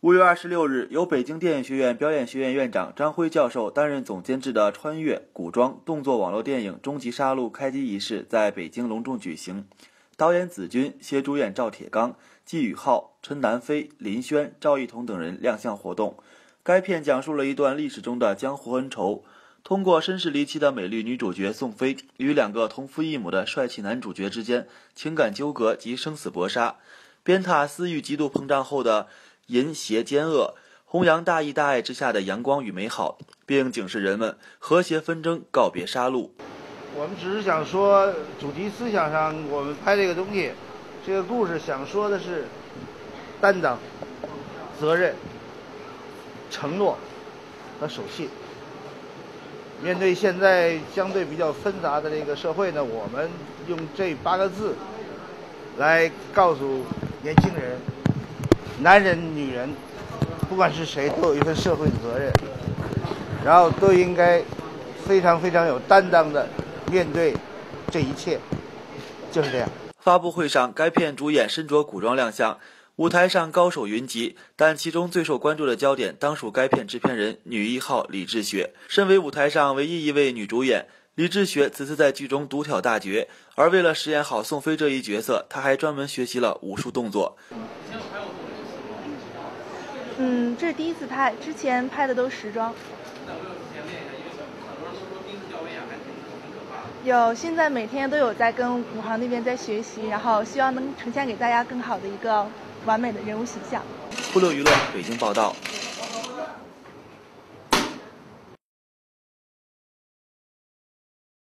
五月二十六日，由北京电影学院表演学院院长张辉教授担任总监制的穿越古装动作网络电影《终极杀戮》开机仪式在北京隆重举行。导演子君携主演赵铁刚、季宇浩、陈南飞、林轩、赵一彤等人亮相活动。该片讲述了一段历史中的江湖恩仇，通过身世离奇的美丽女主角宋飞与两个同父异母的帅气男主角之间情感纠葛及生死搏杀，鞭挞私欲极度膨胀后的。淫邪奸恶，弘扬大义大爱之下的阳光与美好，并警示人们和谐纷争，告别杀戮。我们只是想说，主题思想上，我们拍这个东西，这个故事想说的是担当、责任、承诺和守信。面对现在相对比较纷杂的这个社会呢，我们用这八个字来告诉年轻人。男人、女人，不管是谁，都有一份社会责任，然后都应该非常非常有担当的面对这一切，就是这样。发布会上，该片主演身着古装亮相，舞台上高手云集，但其中最受关注的焦点当属该片制片人女一号李智雪。身为舞台上唯一一位女主演，李智雪此次在剧中独挑大角，而为了饰演好宋飞这一角色，她还专门学习了武术动作。嗯，这是第一次拍，之前拍的都是时装。有，现在每天都有在跟武行那边在学习，然后希望能呈现给大家更好的一个完美的人物形象。酷六娱乐北京报道。